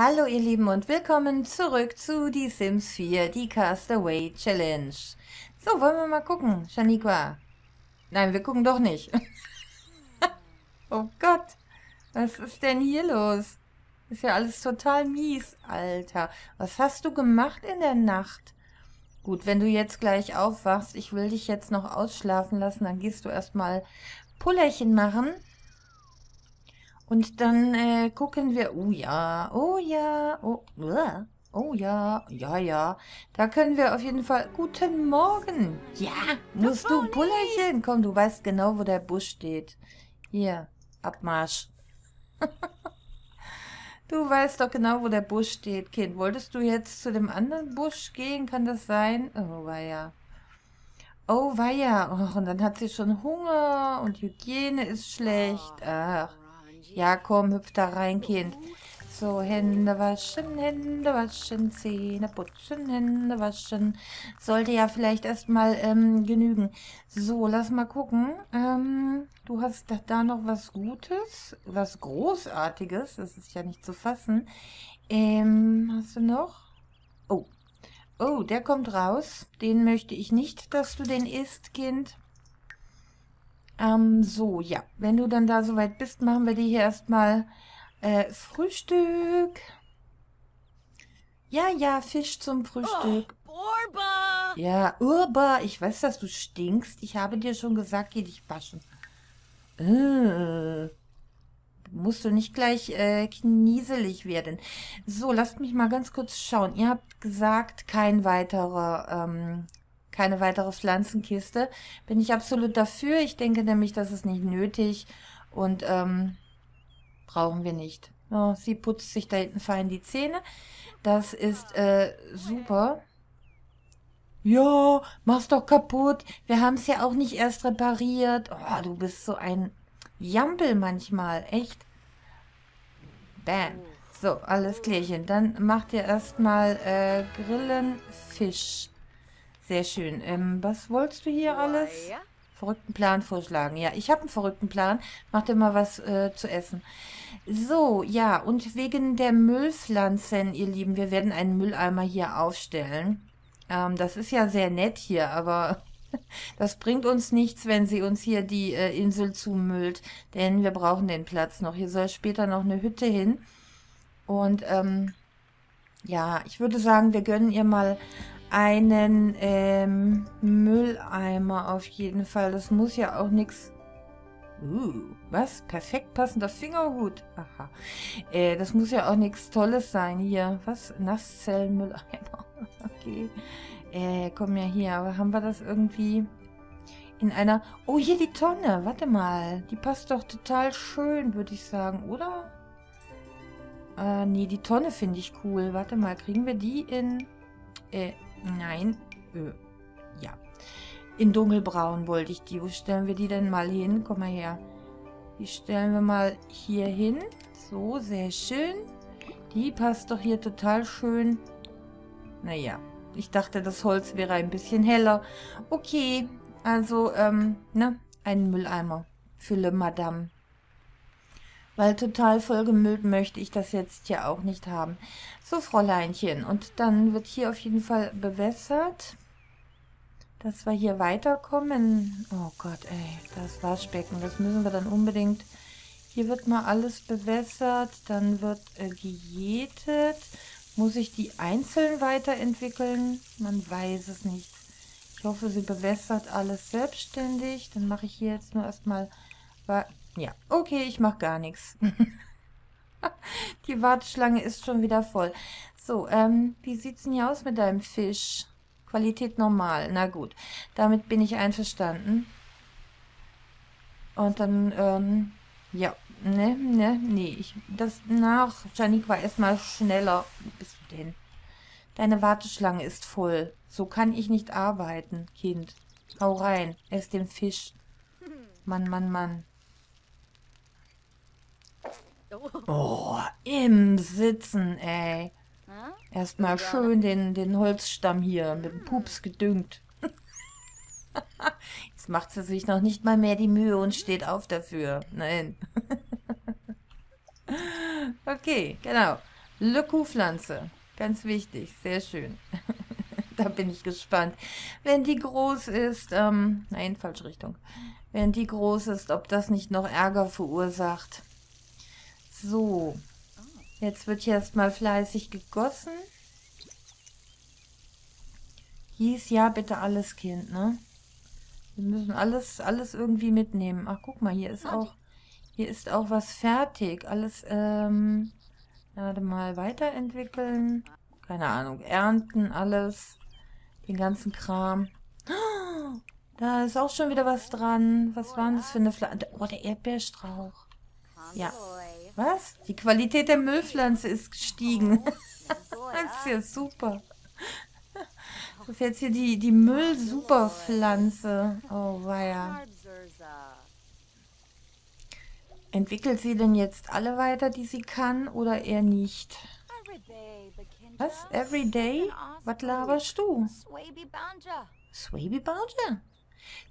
Hallo ihr Lieben und willkommen zurück zu Die Sims 4, die Castaway Challenge. So, wollen wir mal gucken, Shaniqua? Nein, wir gucken doch nicht. oh Gott, was ist denn hier los? Ist ja alles total mies, Alter. Was hast du gemacht in der Nacht? Gut, wenn du jetzt gleich aufwachst, ich will dich jetzt noch ausschlafen lassen, dann gehst du erstmal Pullerchen machen. Und dann äh, gucken wir, oh ja, oh ja, oh, uh, oh ja, ja, ja. Da können wir auf jeden Fall, guten Morgen. Ja, musst du Pullerchen? Komm, du weißt genau, wo der Busch steht. Hier, Abmarsch. du weißt doch genau, wo der Busch steht, Kind. Wolltest du jetzt zu dem anderen Busch gehen? Kann das sein? Oh, weia. Oh, weia. Oh, und dann hat sie schon Hunger und Hygiene ist schlecht. Ach. Ja, komm, hüpf da rein, Kind. So, Hände waschen, Hände waschen, Zähne putzen, Hände waschen. Sollte ja vielleicht erstmal ähm, genügen. So, lass mal gucken. Ähm, du hast da noch was Gutes, was Großartiges. Das ist ja nicht zu fassen. Ähm, hast du noch? Oh. Oh, der kommt raus. Den möchte ich nicht, dass du den isst, Kind. Ähm, so, ja. Wenn du dann da soweit bist, machen wir dir hier erstmal äh, Frühstück. Ja, ja, Fisch zum Frühstück. Oh, Urba! Ja, Urba, ich weiß, dass du stinkst. Ich habe dir schon gesagt, geh dich waschen. Äh, musst du nicht gleich äh, knieselig werden. So, lasst mich mal ganz kurz schauen. Ihr habt gesagt, kein weiterer ähm, keine weitere Pflanzenkiste. Bin ich absolut dafür. Ich denke nämlich, das ist nicht nötig und ähm, brauchen wir nicht. Oh, sie putzt sich da hinten fein die Zähne. Das ist äh, super. Ja, mach's doch kaputt. Wir haben es ja auch nicht erst repariert. Oh, du bist so ein Jampel manchmal. Echt. Bam. So, alles klärchen. Dann macht ihr erstmal äh, Grillen Fisch. Sehr schön. Ähm, was wolltest du hier alles? Verrückten Plan vorschlagen. Ja, ich habe einen verrückten Plan. Mach dir mal was äh, zu essen. So, ja, und wegen der Müllpflanzen, ihr Lieben, wir werden einen Mülleimer hier aufstellen. Ähm, das ist ja sehr nett hier, aber das bringt uns nichts, wenn sie uns hier die äh, Insel zumüllt, denn wir brauchen den Platz noch. Hier soll später noch eine Hütte hin. Und ähm, ja, ich würde sagen, wir gönnen ihr mal einen ähm, Mülleimer auf jeden Fall. Das muss ja auch nichts... Uh, was? Perfekt passender Fingerhut. Aha. Äh, das muss ja auch nichts Tolles sein hier. Was? Nasszellenmülleimer. okay. Äh, komm ja hier. Aber haben wir das irgendwie in einer... Oh, hier die Tonne. Warte mal. Die passt doch total schön, würde ich sagen, oder? Äh, nee, die Tonne finde ich cool. Warte mal, kriegen wir die in... Äh, Nein. Äh, ja. In dunkelbraun wollte ich die. Wo stellen wir die denn mal hin? Komm mal her. Die stellen wir mal hier hin. So, sehr schön. Die passt doch hier total schön. Naja, ich dachte, das Holz wäre ein bisschen heller. Okay, also, ähm, ne, ein Mülleimer für Le Madame. Weil total vollgemüllt möchte ich das jetzt hier auch nicht haben. So, Fräuleinchen. Und dann wird hier auf jeden Fall bewässert. Dass wir hier weiterkommen. Oh Gott, ey. Das Waschbecken. Das müssen wir dann unbedingt... Hier wird mal alles bewässert. Dann wird äh, gejätet. Muss ich die einzeln weiterentwickeln? Man weiß es nicht. Ich hoffe, sie bewässert alles selbstständig. Dann mache ich hier jetzt nur erstmal ja, okay, ich mache gar nichts. Die Warteschlange ist schon wieder voll. So, ähm, wie sieht's denn hier aus mit deinem Fisch? Qualität normal. Na gut, damit bin ich einverstanden. Und dann, ähm, ja, ne, ne, nee, ich, das, nach, Janik war erstmal schneller. Wo bist du denn? Deine Warteschlange ist voll. So kann ich nicht arbeiten, Kind. Hau rein, ess den Fisch. Mann, Mann, Mann. Oh, im Sitzen, ey. Erstmal schön den, den Holzstamm hier mit dem Pups gedüngt. Jetzt macht sie sich noch nicht mal mehr die Mühe und steht auf dafür. Nein. okay, genau. Le Kuhpflanze. Ganz wichtig. Sehr schön. da bin ich gespannt. Wenn die groß ist, ähm, nein, falsche Richtung. Wenn die groß ist, ob das nicht noch Ärger verursacht. So. Jetzt wird hier erstmal fleißig gegossen. Hieß ja bitte alles Kind, ne? Wir müssen alles, alles irgendwie mitnehmen. Ach, guck mal, hier ist auch, hier ist auch was fertig. Alles, ähm, warte mal, weiterentwickeln. Keine Ahnung, ernten, alles. Den ganzen Kram. Da ist auch schon wieder was dran. Was war das für eine Pflanze? Oh, der Erdbeerstrauch. Ja. Was? Die Qualität der Müllpflanze ist gestiegen. das ist ja super. Das ist jetzt hier die, die Müll-Superpflanze. Oh, weia. Entwickelt sie denn jetzt alle weiter, die sie kann, oder eher nicht? Was? Everyday? Was laberst du? Swaby Banja?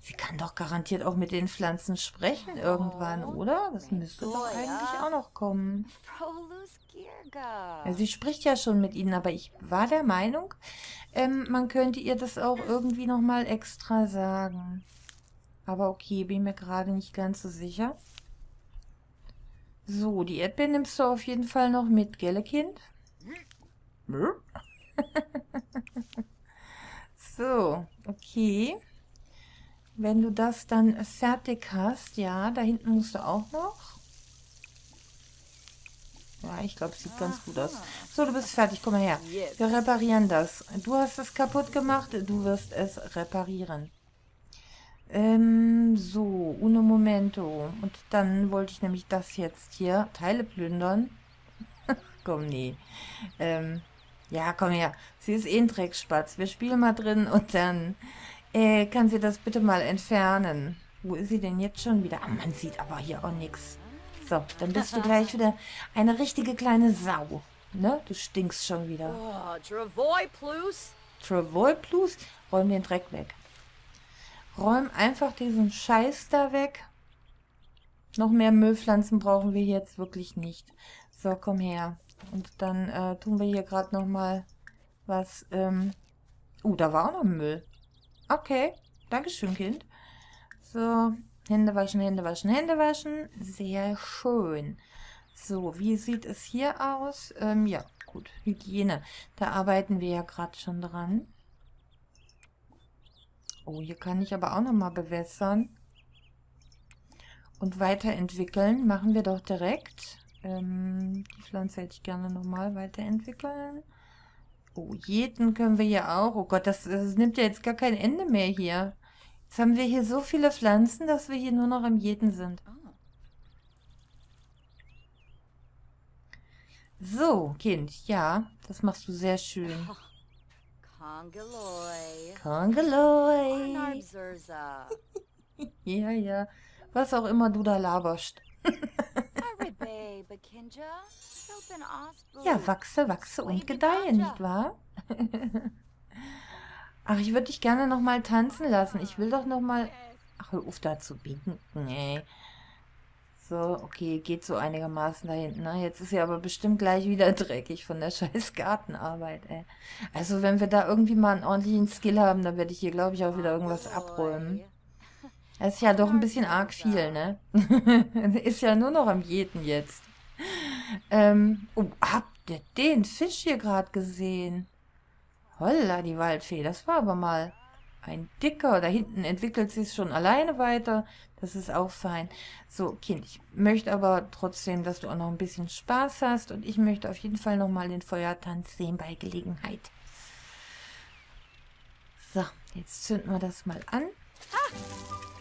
Sie kann doch garantiert auch mit den Pflanzen sprechen irgendwann, oder? Das müsste doch eigentlich auch noch kommen. Ja, sie spricht ja schon mit ihnen, aber ich war der Meinung, ähm, man könnte ihr das auch irgendwie nochmal extra sagen. Aber okay, bin mir gerade nicht ganz so sicher. So, die Erdbeeren nimmst du auf jeden Fall noch mit, gelle Kind? so, okay. Wenn du das dann fertig hast, ja, da hinten musst du auch noch. Ja, ich glaube, es sieht ganz gut aus. So, du bist fertig. Komm mal her. Wir reparieren das. Du hast es kaputt gemacht. Du wirst es reparieren. Ähm, so, uno momento. Und dann wollte ich nämlich das jetzt hier, Teile plündern. komm, nee. Ähm, ja, komm her. Sie ist eh ein Dreckspatz. Wir spielen mal drin und dann äh, kann sie das bitte mal entfernen? Wo ist sie denn jetzt schon wieder? Ah, man sieht aber hier auch nichts. So, dann bist du gleich wieder eine richtige kleine Sau. Ne? Du stinkst schon wieder. Oh, Travoy Plus. Travoy Plus? Räum den Dreck weg. Räum einfach diesen Scheiß da weg. Noch mehr Müllpflanzen brauchen wir jetzt wirklich nicht. So, komm her. Und dann äh, tun wir hier gerade noch mal was. Ähm uh, da war auch noch Müll. Okay, Dankeschön, Kind. So, Hände waschen, Hände waschen, Hände waschen. Sehr schön. So, wie sieht es hier aus? Ähm, ja, gut, Hygiene. Da arbeiten wir ja gerade schon dran. Oh, hier kann ich aber auch nochmal bewässern. Und weiterentwickeln machen wir doch direkt. Ähm, die Pflanze hätte ich gerne nochmal weiterentwickeln. Oh, jeden können wir hier auch. Oh Gott, das, das nimmt ja jetzt gar kein Ende mehr hier. Jetzt haben wir hier so viele Pflanzen, dass wir hier nur noch am Jeden sind. So, Kind, ja, das machst du sehr schön. Kongeloi. Kongeloi. ja, ja. Was auch immer du da laberst. Ja, wachse, wachse und gedeihe, nicht wahr? Ach, ich würde dich gerne noch mal tanzen lassen. Ich will doch noch mal... Ach, hör auf da zu bieten. Nee. So, okay, geht so einigermaßen da hinten. Ne? Jetzt ist sie aber bestimmt gleich wieder dreckig von der scheiß Gartenarbeit, ey. Also, wenn wir da irgendwie mal einen ordentlichen Skill haben, dann werde ich hier, glaube ich, auch wieder irgendwas abräumen. Das ist ja doch ein bisschen arg viel, ne? ist ja nur noch am Jeden jetzt. Ähm, oh, habt ihr den Fisch hier gerade gesehen? Holla, die Waldfee, das war aber mal ein dicker. Da hinten entwickelt sich schon alleine weiter. Das ist auch fein. So, Kind, ich möchte aber trotzdem, dass du auch noch ein bisschen Spaß hast. Und ich möchte auf jeden Fall noch mal den Feuertanz sehen bei Gelegenheit. So, jetzt zünden wir das mal an. Ah!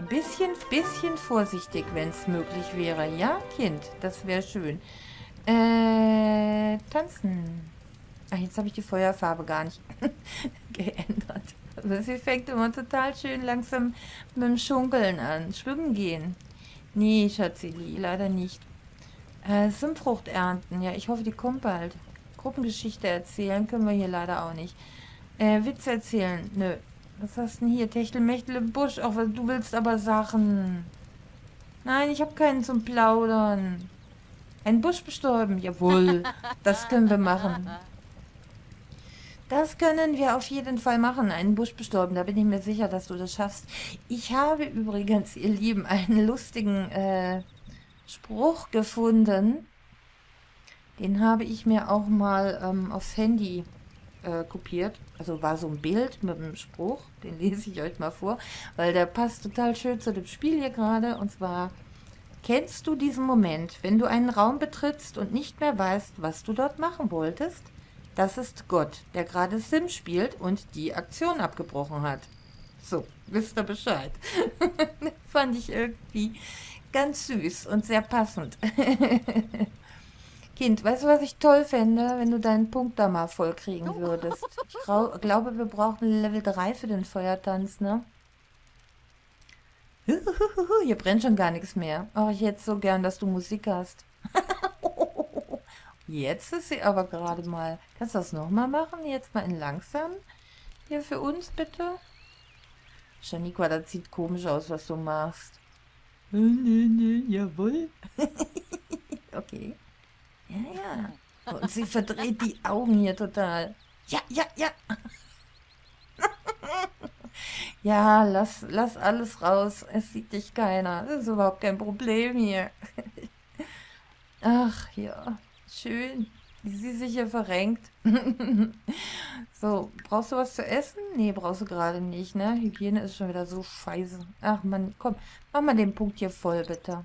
Ein bisschen, bisschen vorsichtig, wenn es möglich wäre. Ja, Kind, das wäre schön. Äh, tanzen. Ach, jetzt habe ich die Feuerfarbe gar nicht geändert. Also sie fängt immer total schön langsam mit dem Schunkeln an. Schwimmen gehen. Nee, Schatzili, leider nicht. Äh, Simfrucht ernten. Ja, ich hoffe, die kommt bald. Gruppengeschichte erzählen können wir hier leider auch nicht. Äh, Witz erzählen. Nö, was hast denn hier? Techtelmechtel im Busch. Auch du willst aber Sachen. Nein, ich habe keinen zum Plaudern. Einen Busch bestäuben. Jawohl, das können wir machen. Das können wir auf jeden Fall machen. Einen Busch bestäuben. Da bin ich mir sicher, dass du das schaffst. Ich habe übrigens, ihr Lieben, einen lustigen äh, Spruch gefunden. Den habe ich mir auch mal ähm, aufs Handy äh, kopiert. Also war so ein Bild mit einem Spruch. Den lese ich euch mal vor, weil der passt total schön zu dem Spiel hier gerade. Und zwar, kennst du diesen Moment, wenn du einen Raum betrittst und nicht mehr weißt, was du dort machen wolltest? Das ist Gott, der gerade Sim spielt und die Aktion abgebrochen hat. So, wisst ihr Bescheid. Fand ich irgendwie ganz süß und sehr passend. Kind, weißt du, was ich toll fände, wenn du deinen Punkt da mal voll kriegen oh. würdest? Ich glaube, wir brauchen Level 3 für den Feuertanz, ne? Hier brennt schon gar nichts mehr. Oh, ich hätte so gern, dass du Musik hast. Jetzt ist sie aber gerade mal. Kannst du das nochmal machen? Jetzt mal in langsam. Hier für uns, bitte. Shaniqua, das sieht komisch aus, was du machst. Jawohl. okay. Ja, ja. Und sie verdreht die Augen hier total. Ja, ja, ja. ja, lass, lass alles raus. Es sieht dich keiner. Das ist überhaupt kein Problem hier. Ach ja, schön. Wie sie sich hier verrenkt. so, brauchst du was zu essen? Nee, brauchst du gerade nicht, ne? Hygiene ist schon wieder so scheiße. Ach man, komm, mach mal den Punkt hier voll, bitte.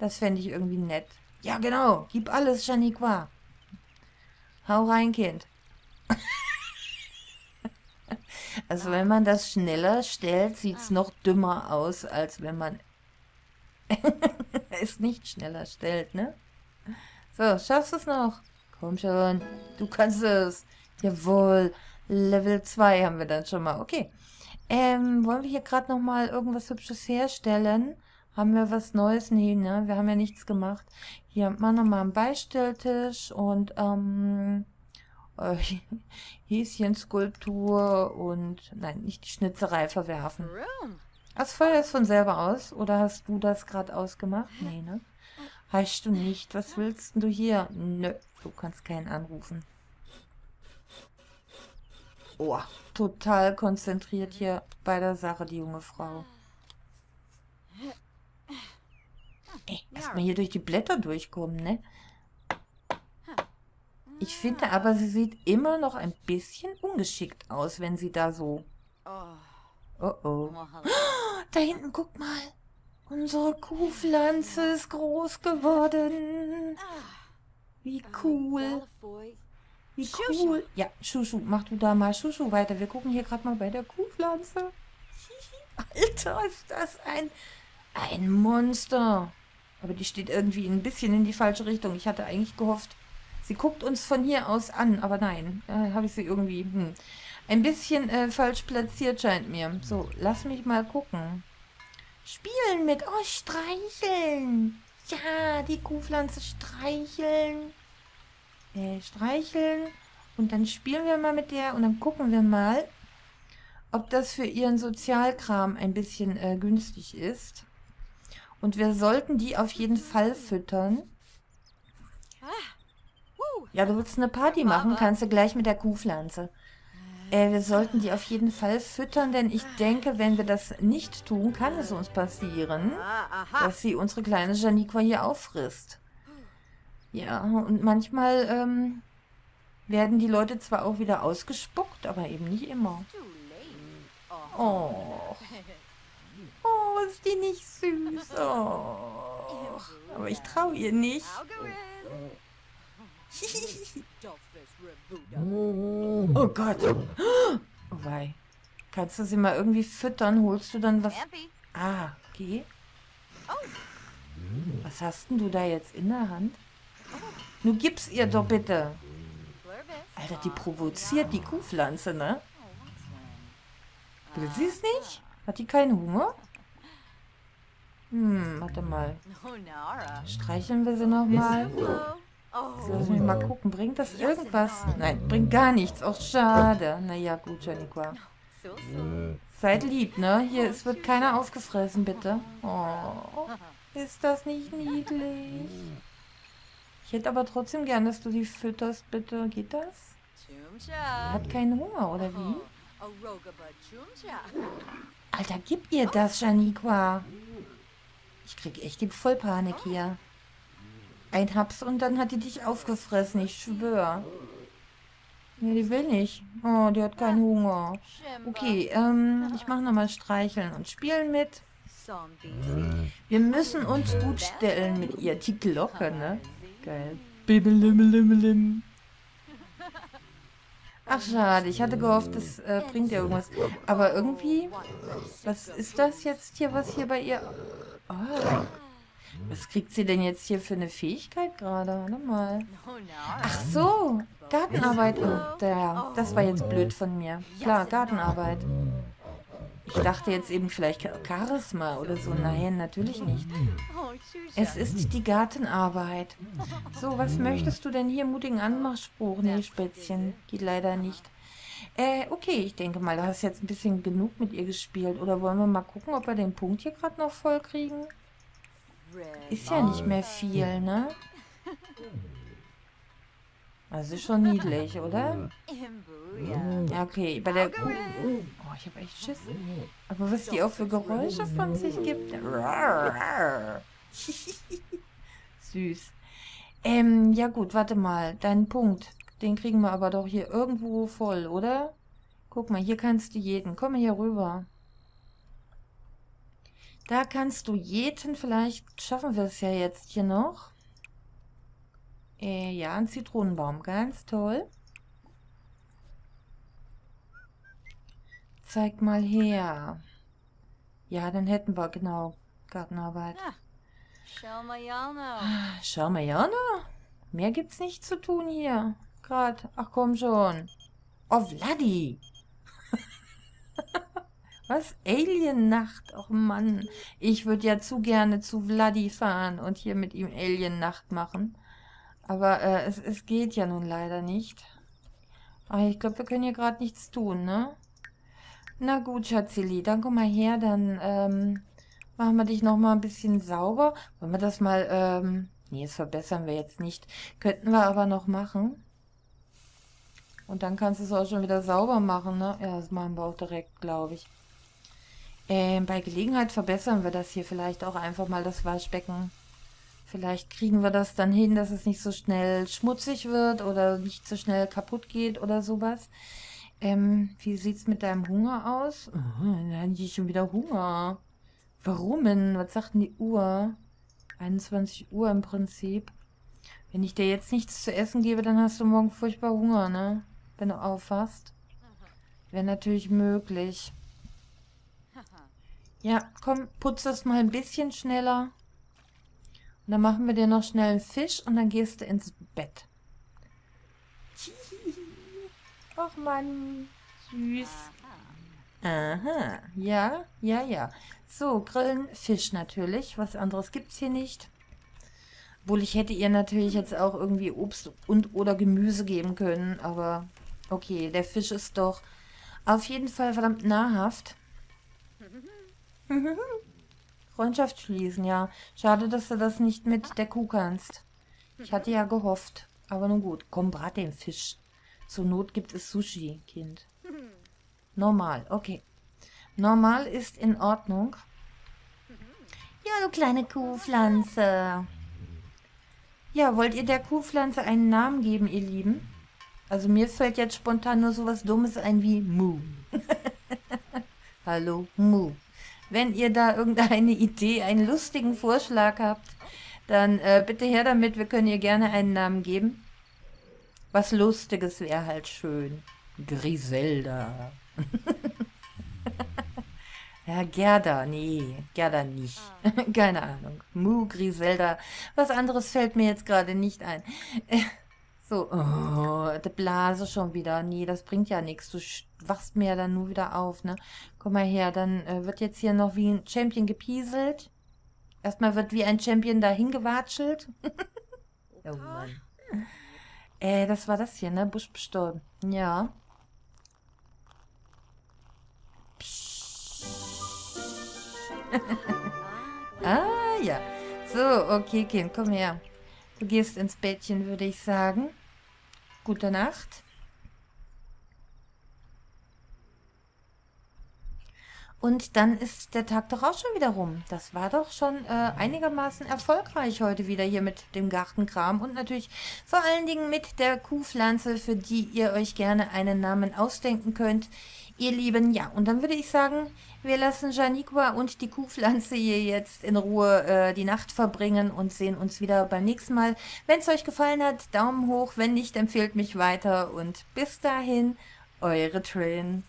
Das fände ich irgendwie nett. Ja, genau. Gib alles, Janiqua. Hau rein, Kind. also wenn man das schneller stellt, sieht es noch dümmer aus, als wenn man es nicht schneller stellt, ne? So, schaffst du es noch? Komm schon, du kannst es. Jawohl, Level 2 haben wir dann schon mal. Okay. Ähm, wollen wir hier gerade noch mal irgendwas Hübsches herstellen? Haben wir was Neues? Nee, ne? Wir haben ja nichts gemacht. Hier, machen wir mal einen Beistelltisch und ähm, äh, Häschenskulptur und nein, nicht die Schnitzerei verwerfen. Das Feuer ist von selber aus oder hast du das gerade ausgemacht? Nee, ne? Heißt du nicht. Was willst du hier? Nö, du kannst keinen anrufen. Oh, total konzentriert hier bei der Sache, die junge Frau. Ey, erstmal hier durch die Blätter durchkommen, ne? Ich finde aber, sie sieht immer noch ein bisschen ungeschickt aus, wenn sie da so... Oh oh. Da hinten, guck mal. Unsere Kuhpflanze ist groß geworden. Wie cool. Wie cool. Ja, Schuschu, mach du da mal Schuschu weiter. Wir gucken hier gerade mal bei der Kuhpflanze. Alter, ist das ein, ein Monster. Aber die steht irgendwie ein bisschen in die falsche Richtung. Ich hatte eigentlich gehofft, sie guckt uns von hier aus an. Aber nein, äh, habe ich sie irgendwie hm, ein bisschen äh, falsch platziert, scheint mir. So, lass mich mal gucken. Spielen mit oh, streicheln. Ja, die Kuhpflanze streicheln. Äh, streicheln. Und dann spielen wir mal mit der und dann gucken wir mal, ob das für ihren Sozialkram ein bisschen äh, günstig ist. Und wir sollten die auf jeden Fall füttern. Ja, du willst eine Party machen, kannst du gleich mit der Kuhpflanze. Äh, wir sollten die auf jeden Fall füttern, denn ich denke, wenn wir das nicht tun, kann es uns passieren, dass sie unsere kleine Janiqua hier auffrisst. Ja, und manchmal ähm, werden die Leute zwar auch wieder ausgespuckt, aber eben nicht immer. Oh. Oh, ist die nicht süß. Oh. Aber ich traue ihr nicht. oh Gott. Oh wei. Kannst du sie mal irgendwie füttern? Holst du dann was? Ah, okay. Was hast denn du da jetzt in der Hand? Nun gib's ihr doch bitte. Alter, die provoziert die Kuhpflanze, ne? Will sie es nicht? Hat die keinen Hunger? Hm, warte mal. Streicheln wir sie nochmal. So, lass mich mal gucken. Bringt das irgendwas? Nein, bringt gar nichts. Auch schade. Naja, gut, Janiqua. Seid lieb, ne? Hier, es wird keiner aufgefressen, bitte. Oh, ist das nicht niedlich? Ich hätte aber trotzdem gern, dass du sie fütterst, bitte. Geht das? Er hat keinen Hunger, oder wie? Alter, gib ihr das, Janiqua. Ich krieg echt die Vollpanik hier. Ein Haps und dann hat die dich aufgefressen, ich schwör. Nee, die will nicht. Oh, die hat keinen Hunger. Okay, ähm, ich mache nochmal Streicheln und Spielen mit. Wir müssen uns gut stellen mit ihr. Die Glocke, ne? Geil. Bibbelimmelimmelimm. Ach, schade. Ich hatte gehofft, das äh, bringt ja irgendwas. Aber irgendwie... Was ist das jetzt hier, was hier bei ihr... Oh. Was kriegt sie denn jetzt hier für eine Fähigkeit gerade? Warte mal. Ach so. Gartenarbeit. Oh, das war jetzt blöd von mir. Klar, Gartenarbeit. Ich dachte jetzt eben vielleicht Charisma oder so. Nein, natürlich nicht. Es ist die Gartenarbeit. So, was möchtest du denn hier? Mutigen Anmachspruch? Nee, Spätzchen. Geht leider nicht. Äh, okay, ich denke mal, du hast jetzt ein bisschen genug mit ihr gespielt. Oder wollen wir mal gucken, ob wir den Punkt hier gerade noch voll kriegen? Ist ja nicht mehr viel, ne? Das ist schon niedlich, oder? Ja, okay. Bei der. Oh, ich habe echt Schiss. Aber was die auch für Geräusche von sich gibt. Süß. Ähm, ja gut, warte mal. Deinen Punkt. Den kriegen wir aber doch hier irgendwo voll, oder? Guck mal, hier kannst du jeden. Komm mal hier rüber. Da kannst du jeden. Vielleicht schaffen wir es ja jetzt hier noch. Äh, ja, ein Zitronenbaum. Ganz toll. Zeig mal her. Ja, dann hätten wir, genau, Gartenarbeit. Ja. Schau mal, Jana. Schau mal, Jana. Mehr gibt's nicht zu tun hier. Grad. Ach komm schon. Oh, Vladi. Was? Alien-Nacht? Oh Mann. Ich würde ja zu gerne zu Vladi fahren und hier mit ihm Alien-Nacht machen. Aber äh, es, es geht ja nun leider nicht. Aber ich glaube, wir können hier gerade nichts tun, ne? Na gut, Schatzili, dann komm mal her, dann ähm, machen wir dich noch mal ein bisschen sauber. Wollen wir das mal, ähm, nee, das verbessern wir jetzt nicht. Könnten wir aber noch machen. Und dann kannst du es auch schon wieder sauber machen, ne? Ja, das machen wir auch direkt, glaube ich. Ähm, bei Gelegenheit verbessern wir das hier vielleicht auch einfach mal, das Waschbecken. Vielleicht kriegen wir das dann hin, dass es nicht so schnell schmutzig wird oder nicht so schnell kaputt geht oder sowas. Ähm, wie sieht's mit deinem Hunger aus? Oh, dann haben die schon wieder Hunger. Warum denn? Was sagt denn die Uhr? 21 Uhr im Prinzip. Wenn ich dir jetzt nichts zu essen gebe, dann hast du morgen furchtbar Hunger, ne? Wenn du aufwachst. Wäre natürlich möglich. Ja, komm, putz das mal ein bisschen schneller. Und dann machen wir dir noch schnell einen Fisch und dann gehst du ins Bett. Ach Mann, süß. Aha, ja, ja, ja. So, grillen Fisch natürlich. Was anderes gibt es hier nicht. Obwohl ich hätte ihr natürlich jetzt auch irgendwie Obst und oder Gemüse geben können. Aber okay, der Fisch ist doch auf jeden Fall verdammt nahrhaft. Freundschaft schließen, ja. Schade, dass du das nicht mit der Kuh kannst. Ich hatte ja gehofft. Aber nun gut, komm, brat den Fisch. Zur Not gibt es Sushi, Kind. Normal, okay. Normal ist in Ordnung. Ja, du kleine Kuhpflanze. Ja, wollt ihr der Kuhpflanze einen Namen geben, ihr Lieben? Also mir fällt jetzt spontan nur sowas Dummes ein wie Mu. Hallo, Mu. Wenn ihr da irgendeine Idee, einen lustigen Vorschlag habt, dann äh, bitte her damit. Wir können ihr gerne einen Namen geben. Was Lustiges wäre halt schön. Griselda. ja, Gerda. Nee, Gerda nicht. Keine Ahnung. Mu, Griselda. Was anderes fällt mir jetzt gerade nicht ein. So, oh, der Blase schon wieder. Nee, das bringt ja nichts. Du wachst mir ja dann nur wieder auf, ne? Komm mal her, dann äh, wird jetzt hier noch wie ein Champion gepieselt. Erstmal wird wie ein Champion dahin gewatschelt. oh Mann. Äh, das war das hier, ne? Busch bestäuben. Ja. ah, ja. So, okay, Kind, komm her. Du gehst ins Bettchen, würde ich sagen. Gute Nacht. Und dann ist der Tag doch auch schon wieder rum. Das war doch schon äh, einigermaßen erfolgreich heute wieder hier mit dem Gartenkram und natürlich vor allen Dingen mit der Kuhpflanze, für die ihr euch gerne einen Namen ausdenken könnt. Ihr Lieben, ja, und dann würde ich sagen, wir lassen Janiqua und die Kuhpflanze hier jetzt in Ruhe äh, die Nacht verbringen und sehen uns wieder beim nächsten Mal. Wenn es euch gefallen hat, Daumen hoch, wenn nicht, empfehlt mich weiter und bis dahin, eure Trin.